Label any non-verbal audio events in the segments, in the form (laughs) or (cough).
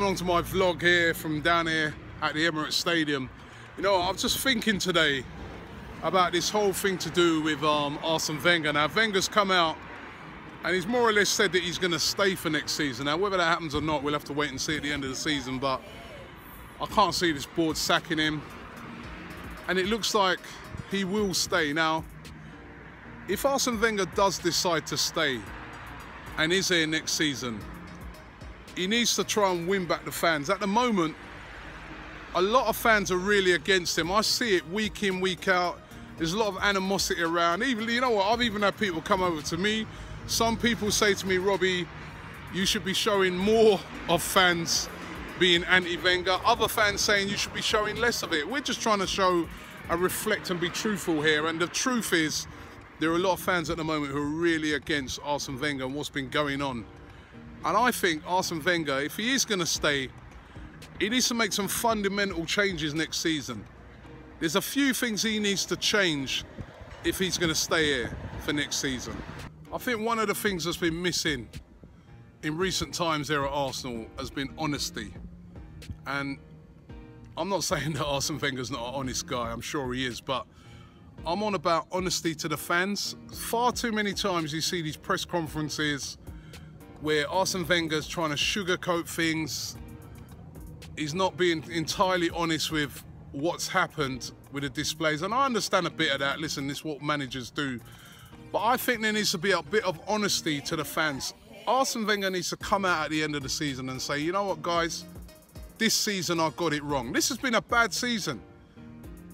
coming on to my vlog here from down here at the Emirates Stadium. You know, I was just thinking today about this whole thing to do with um, Arsene Wenger. Now, Wenger's come out and he's more or less said that he's going to stay for next season. Now, whether that happens or not, we'll have to wait and see at the end of the season, but I can't see this board sacking him. And it looks like he will stay. Now, if Arsene Wenger does decide to stay and is here next season, he needs to try and win back the fans. At the moment, a lot of fans are really against him. I see it week in, week out. There's a lot of animosity around. Even you know what? I've even had people come over to me. Some people say to me, Robbie, you should be showing more of fans being anti-Wenger. Other fans saying you should be showing less of it. We're just trying to show and reflect and be truthful here. And the truth is, there are a lot of fans at the moment who are really against Arsene Wenger and what's been going on. And I think Arsene Wenger, if he is going to stay, he needs to make some fundamental changes next season. There's a few things he needs to change if he's going to stay here for next season. I think one of the things that's been missing in recent times here at Arsenal has been honesty. And I'm not (laughs) saying that Arsene Wenger's not an honest guy, I'm sure he is, but I'm on about honesty to the fans. Far too many times you see these press conferences where Arsene Wenger's trying to sugarcoat things. He's not being entirely honest with what's happened with the displays. And I understand a bit of that. Listen, this is what managers do. But I think there needs to be a bit of honesty to the fans. Arsene Wenger needs to come out at the end of the season and say, you know what, guys, this season I got it wrong. This has been a bad season.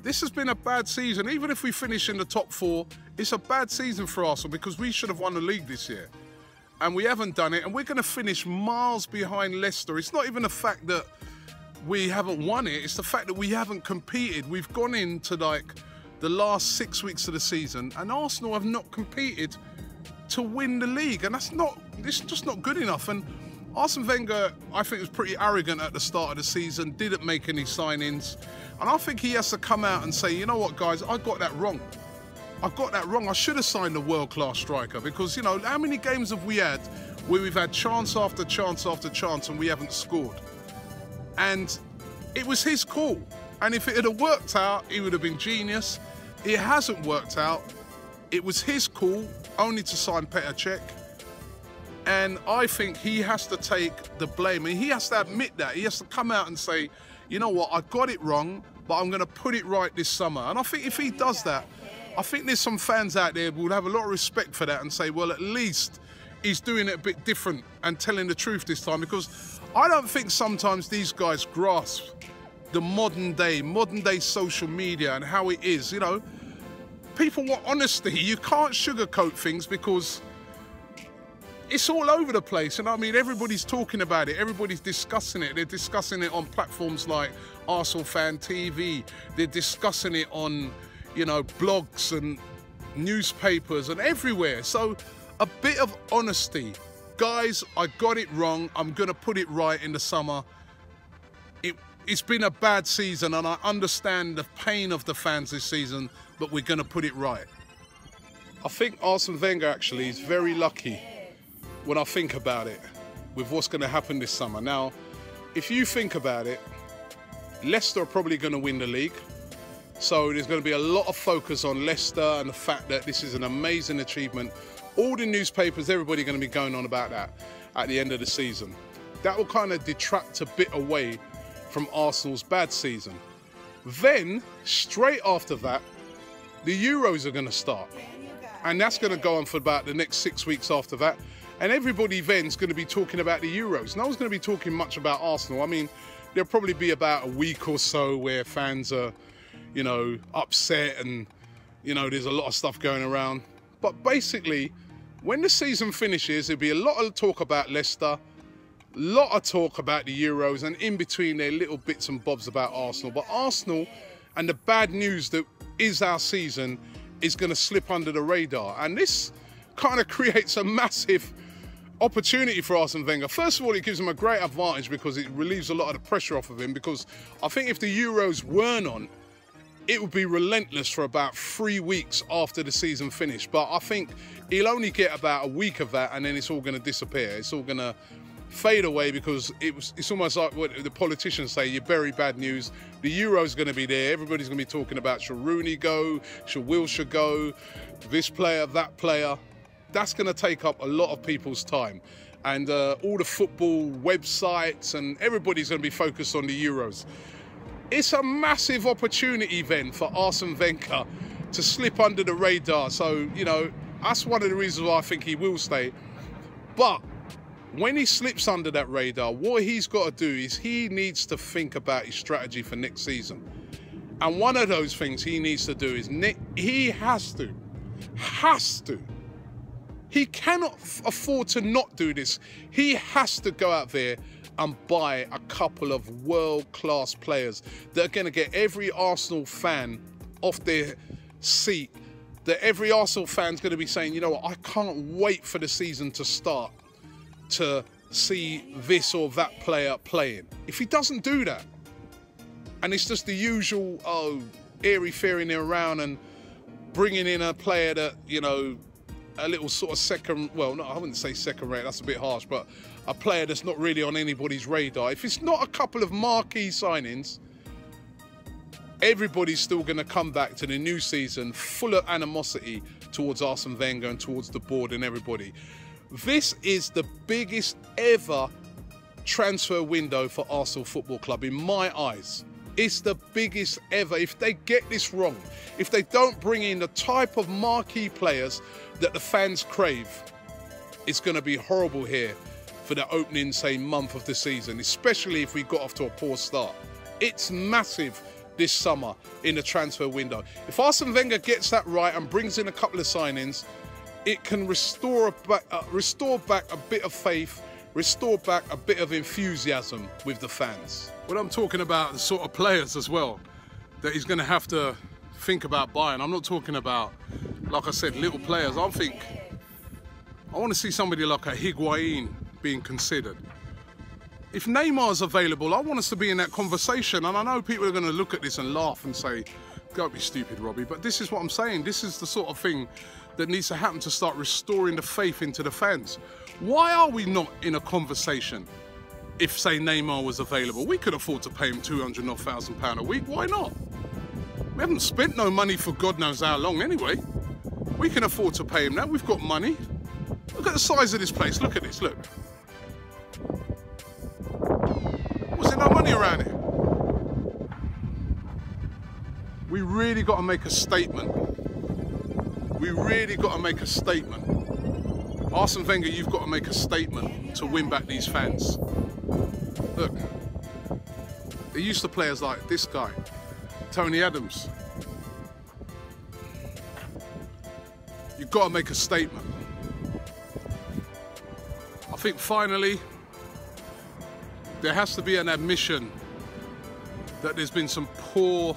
This has been a bad season. Even if we finish in the top four, it's a bad season for Arsenal because we should have won the league this year and we haven't done it, and we're going to finish miles behind Leicester. It's not even the fact that we haven't won it, it's the fact that we haven't competed. We've gone into like the last six weeks of the season, and Arsenal have not competed to win the league, and that's not, it's just not good enough. And Arsene Wenger, I think, was pretty arrogant at the start of the season, didn't make any signings, and I think he has to come out and say, you know what, guys, I got that wrong. I got that wrong. I should have signed a world-class striker because, you know, how many games have we had where we've had chance after chance after chance and we haven't scored? And it was his call. And if it had worked out, he would have been genius. It hasn't worked out. It was his call only to sign Petr Cech. And I think he has to take the blame. And he has to admit that. He has to come out and say, you know what, I got it wrong, but I'm going to put it right this summer. And I think if he does that, I think there's some fans out there who will have a lot of respect for that and say, well, at least he's doing it a bit different and telling the truth this time because I don't think sometimes these guys grasp the modern day, modern day social media and how it is. You know, people want honesty. You can't sugarcoat things because it's all over the place. And I mean, everybody's talking about it. Everybody's discussing it. They're discussing it on platforms like Arsenal Fan TV. They're discussing it on you know, blogs and newspapers and everywhere. So a bit of honesty. Guys, I got it wrong. I'm going to put it right in the summer. It, it's been a bad season and I understand the pain of the fans this season, but we're going to put it right. I think Arsene Wenger actually is very lucky when I think about it with what's going to happen this summer. Now, if you think about it, Leicester are probably going to win the league. So there's going to be a lot of focus on Leicester and the fact that this is an amazing achievement. All the newspapers, everybody going to be going on about that at the end of the season. That will kind of detract a bit away from Arsenal's bad season. Then, straight after that, the Euros are going to start. And that's going to go on for about the next six weeks after that. And everybody then's going to be talking about the Euros. No one's going to be talking much about Arsenal. I mean, there'll probably be about a week or so where fans are you know, upset and, you know, there's a lot of stuff going around. But basically, when the season finishes, there'll be a lot of talk about Leicester, a lot of talk about the Euros, and in between there little bits and bobs about Arsenal. But Arsenal and the bad news that is our season is going to slip under the radar. And this kind of (laughs) creates a massive opportunity for Arsene Wenger. First of all, it gives him a great advantage because it relieves a lot of the pressure off of him. Because I think if the Euros weren't on, it would be relentless for about three weeks after the season finished. But I think he'll only get about a week of that and then it's all going to disappear. It's all going to fade away because it was, it's almost like what the politicians say, you bury bad news. The Euro's going to be there. Everybody's going to be talking about should Rooney go, should Wilshere go, this player, that player. That's going to take up a lot of people's time. And uh, all the football websites and everybody's going to be focused on the Euros. It's a massive opportunity then for Arsene Wenger to slip under the radar. So, you know, that's one of the reasons why I think he will stay. But when he slips under that radar, what he's got to do is he needs to think about his strategy for next season. And one of those things he needs to do is he has to, has to. He cannot afford to not do this. He has to go out there and buy a couple of world-class players that are going to get every Arsenal fan off their seat that every Arsenal fan's going to be saying, you know what, I can't wait for the season to start to see this or that player playing. If he doesn't do that, and it's just the usual, oh, airy fearing around and bringing in a player that, you know, a little sort of second, well, no, I wouldn't say second rate, that's a bit harsh, but a player that's not really on anybody's radar. If it's not a couple of marquee signings, everybody's still going to come back to the new season full of animosity towards Arsene Wenger and towards the board and everybody. This is the biggest ever transfer window for Arsenal Football Club in my eyes. It's the biggest ever. If they get this wrong, if they don't bring in the type of marquee players that the fans crave, it's going to be horrible here for the opening, say, month of the season, especially if we got off to a poor start. It's massive this summer in the transfer window. If Arsene Wenger gets that right and brings in a couple of signings, it can restore uh, restore back a bit of faith, restore back a bit of enthusiasm with the fans. What I'm talking about the sort of players as well that he's going to have to think about buying, I'm not talking about, like I said, little players. I think I want to see somebody like a Higuain being considered if Neymar's available, I want us to be in that conversation. And I know people are going to look at this and laugh and say, don't be stupid, Robbie. But this is what I'm saying. This is the sort of thing that needs to happen to start restoring the faith into the fans. Why are we not in a conversation if, say, Neymar was available? We could afford to pay him £200,000 a week. Why not? We haven't spent no money for God knows how long anyway. We can afford to pay him now. We've got money. Look at the size of this place. Look at this. Look. Was there no money around here? We really got to make a statement. We really got to make a statement. Arsene Wenger, you've got to make a statement to win back these fans. Look, they used to players like this guy, Tony Adams. You've got to make a statement. I think finally, there has to be an admission that there's been some poor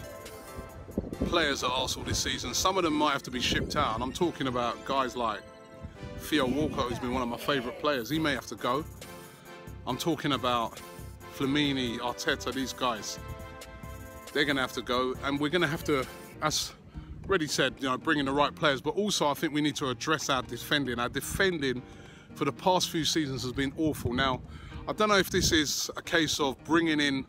players at Arsenal this season. Some of them might have to be shipped out, and I'm talking about guys like Theo Walcott, who's been one of my favourite players. He may have to go. I'm talking about Flamini, Arteta, these guys. They're going to have to go, and we're going to have to, as Reddy said, you know, bring in the right players. But also, I think we need to address our defending. Our defending for the past few seasons has been awful. Now, I don't know if this is a case of bringing in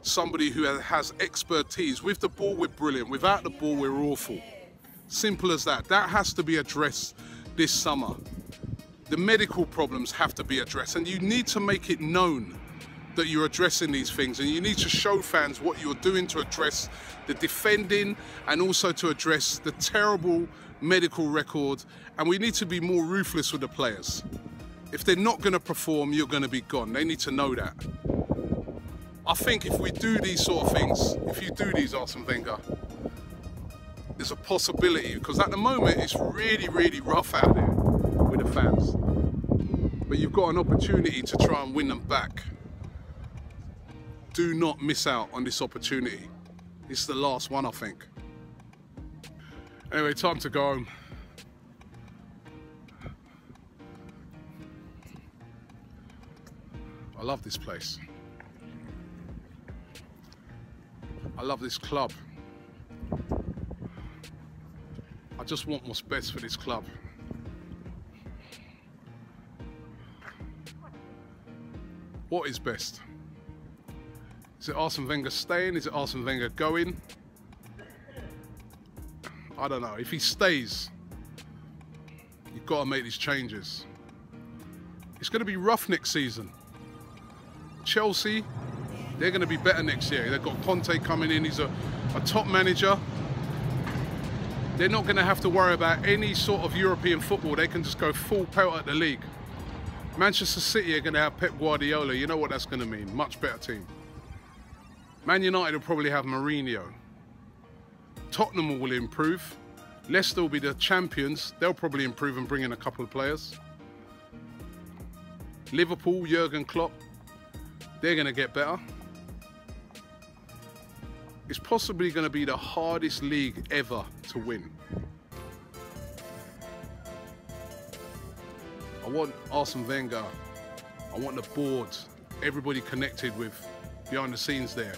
somebody who has expertise. With the ball, we're brilliant. Without the ball, we're awful. Simple as that. That has to be addressed this summer. The medical problems have to be addressed and you need to make it known that you're addressing these things and you need to show fans what you're doing to address the defending and also to address the terrible medical record and we need to be more ruthless with the players. If they're not going to perform, you're going to be gone. They need to know that. I think if we do these sort of things, if you do these Arsene Wenger, there's a possibility because at the moment it's really, really rough out there the fans. But you've got an opportunity to try and win them back. Do not miss out on this opportunity. It's the last one, I think. Anyway, time to go home. I love this place. I love this club. I just want what's best for this club. What is best? Is it Arsene Wenger staying? Is it Arsene Wenger going? I don't know. If he stays, you've got to make these changes. It's going to be rough next season. Chelsea, they're going to be better next year. They've got Conte coming in. He's a, a top manager. They're not going to have to worry about any sort of European football. They can just go full pelt at the league. Manchester City are going to have Pep Guardiola. You know what that's going to mean. Much better team. Man United will probably have Mourinho. Tottenham will improve. Leicester will be the champions. They'll probably improve and bring in a couple of players. Liverpool, Jurgen Klopp, they're going to get better. It's possibly going to be the hardest league ever to win. I want Arsene Wenger, I want the board, everybody connected with behind the scenes there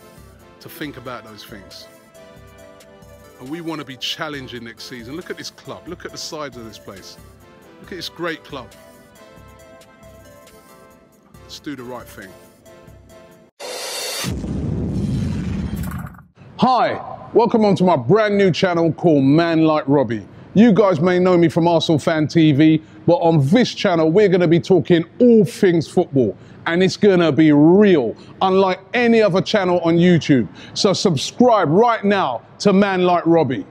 to think about those things. And we want to be challenging next season. Look at this club, look at the sides of this place. Look at this great club. Let's do the right thing. Hi, welcome on to my brand new channel called Man Like Robbie. You guys may know me from Arsenal Fan TV, but on this channel, we're going to be talking all things football. And it's going to be real, unlike any other channel on YouTube. So subscribe right now to Man Like Robbie.